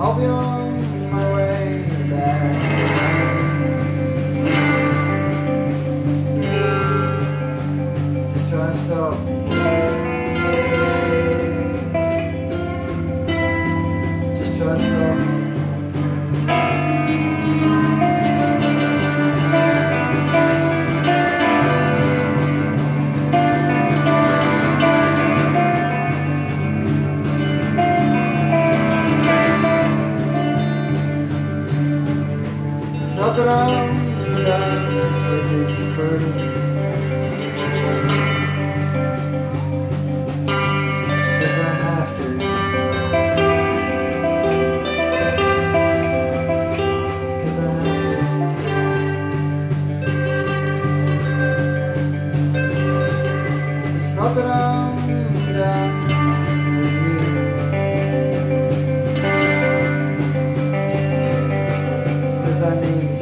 be on my way back. I need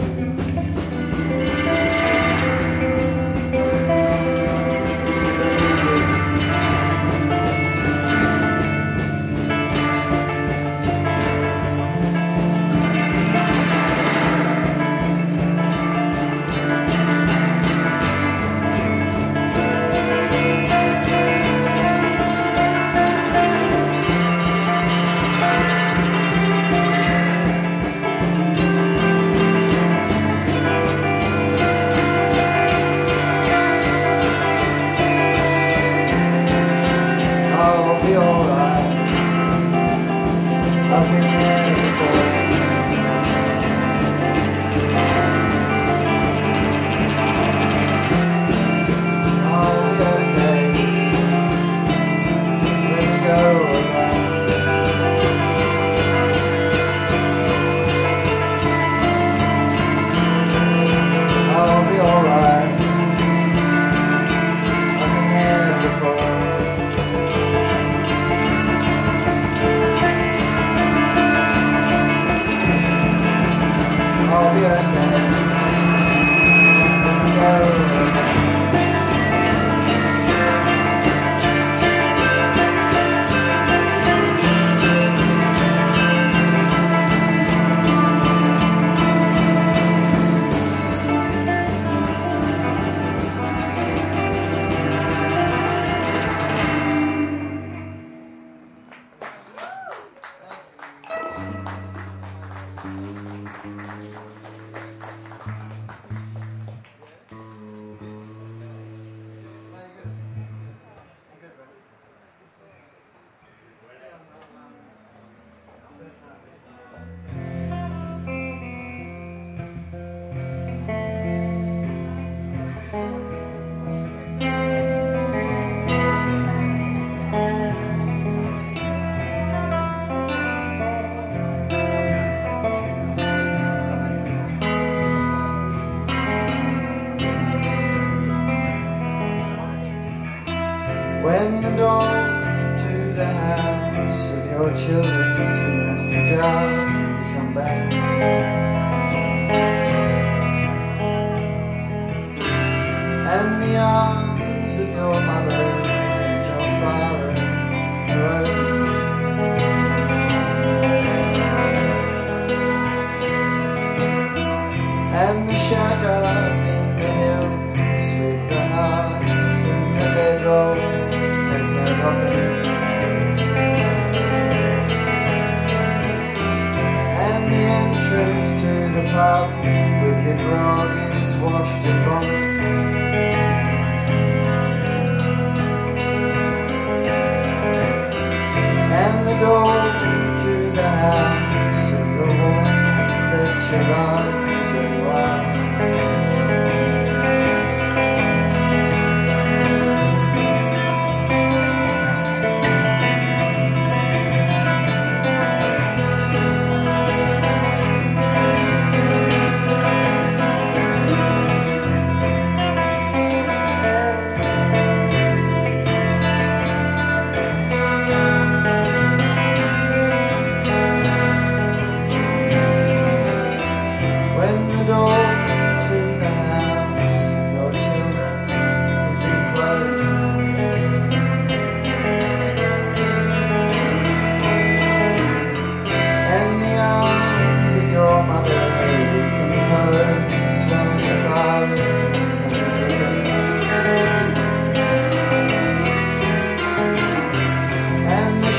And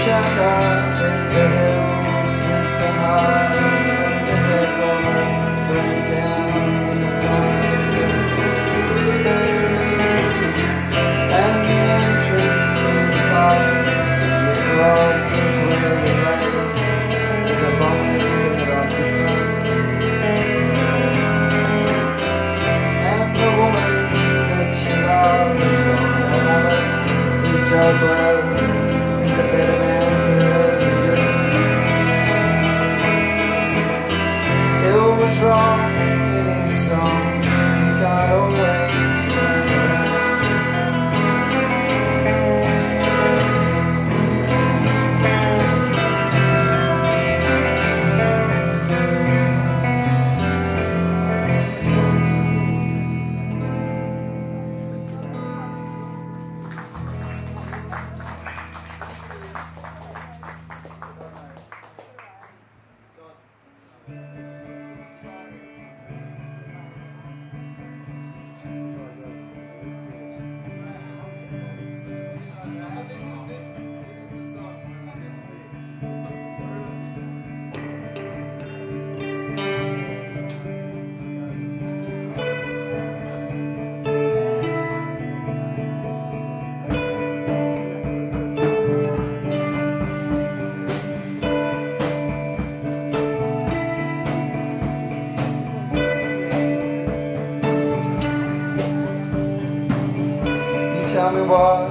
sugar You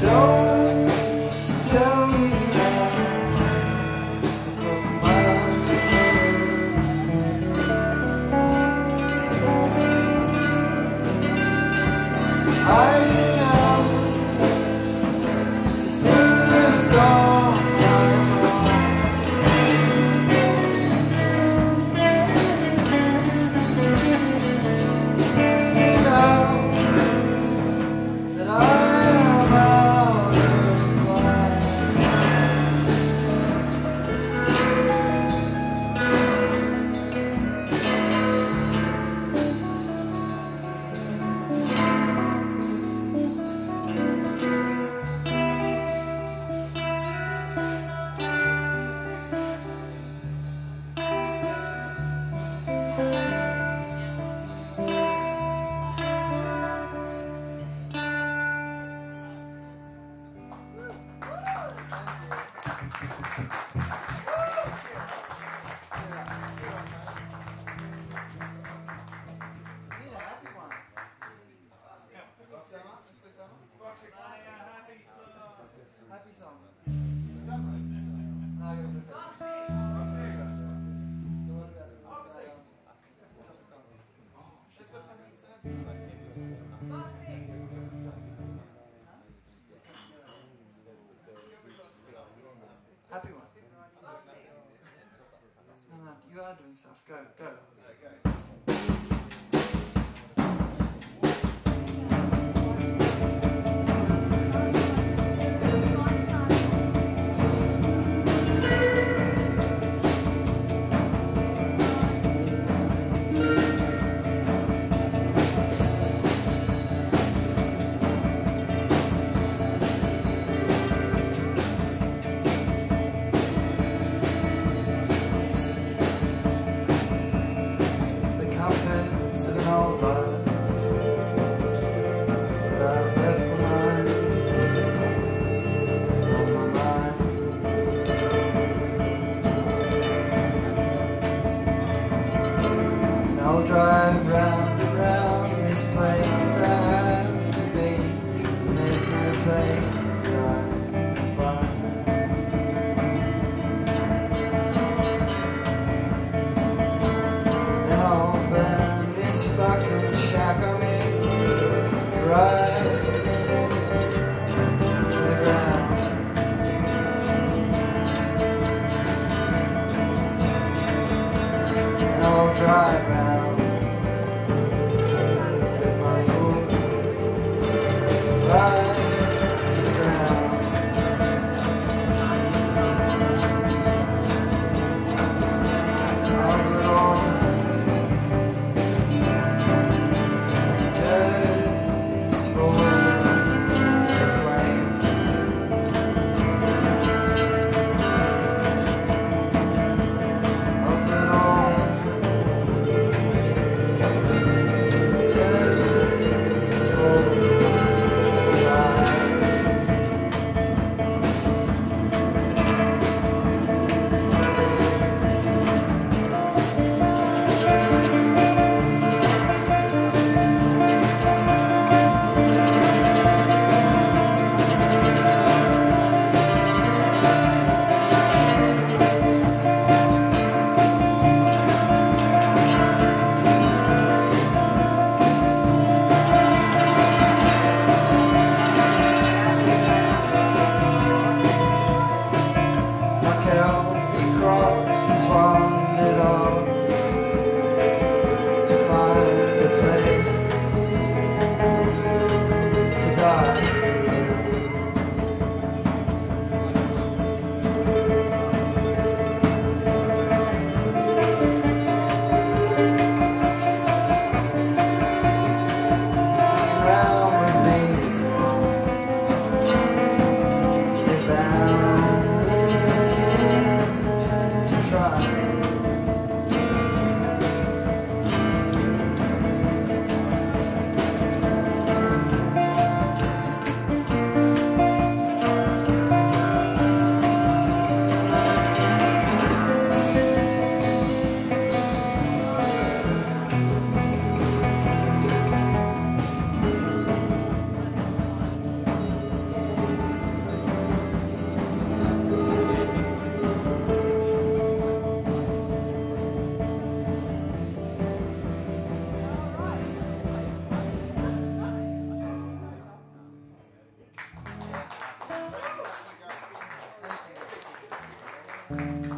Don't 干干了。No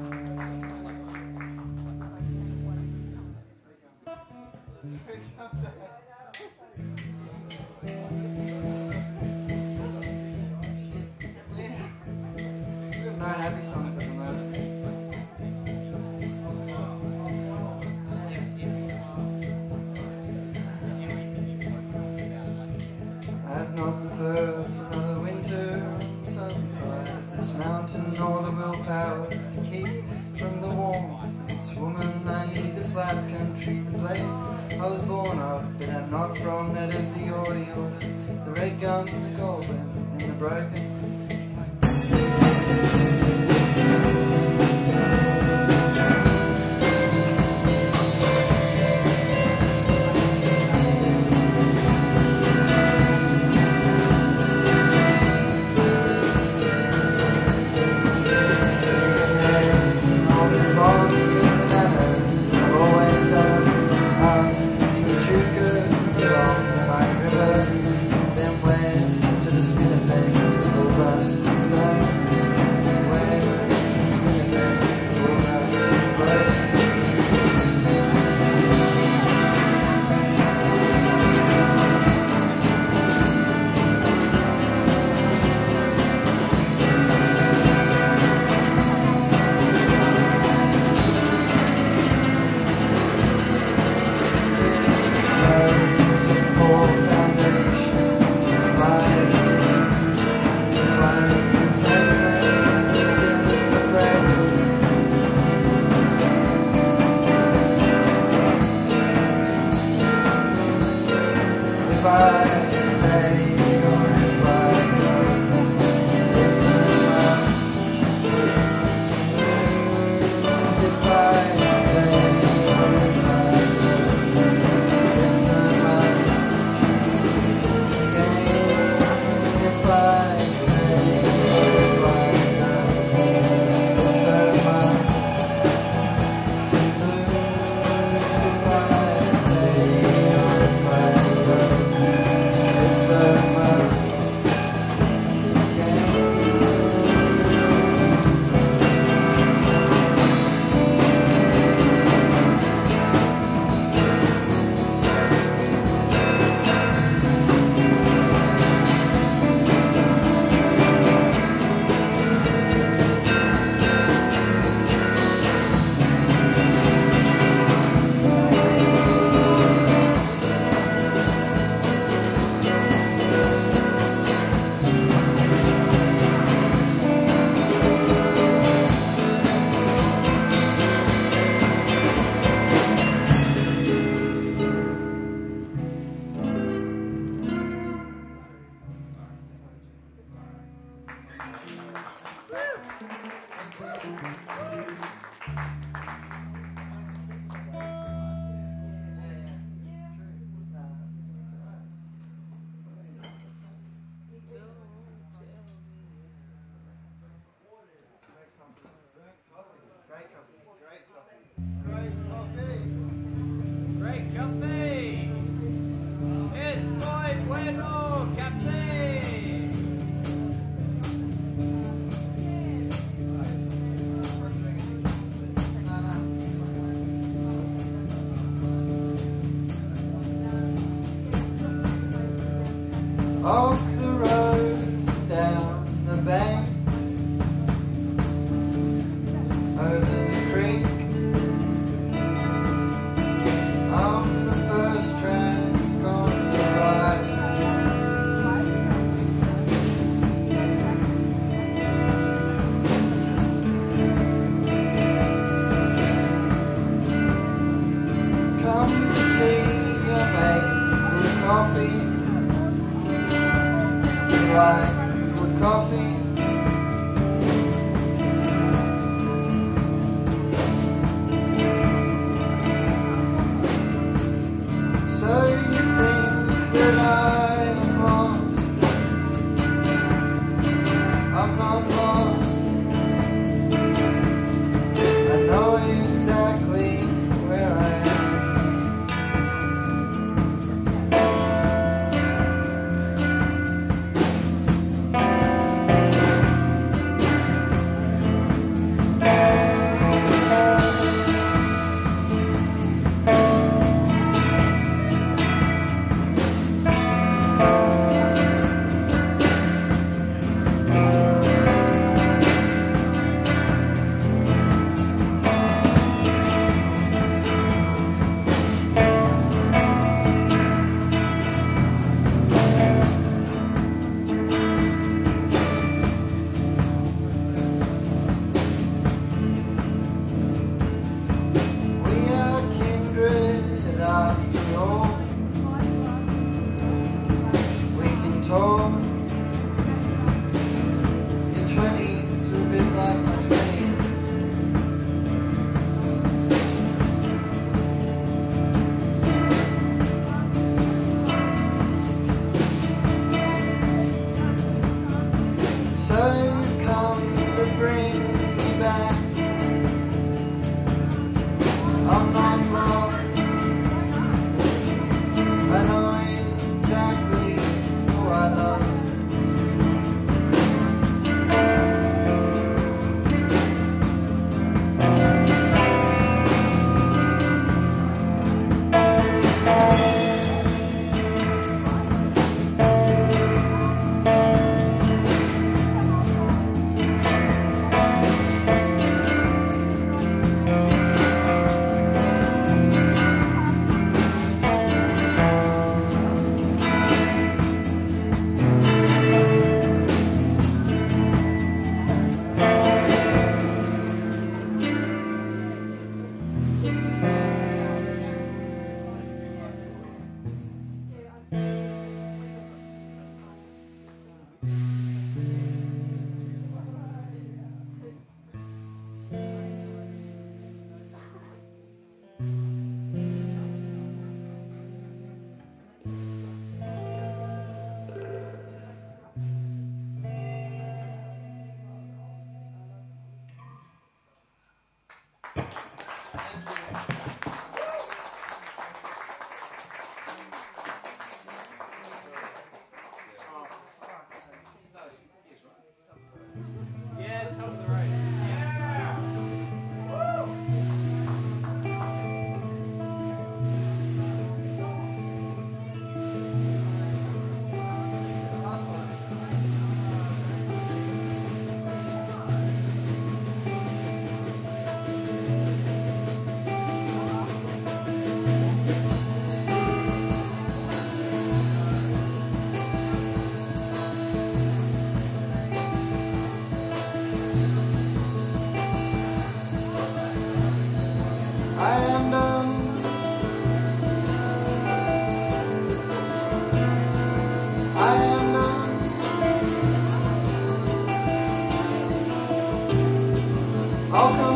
I'll come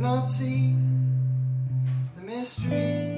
Could not see the mystery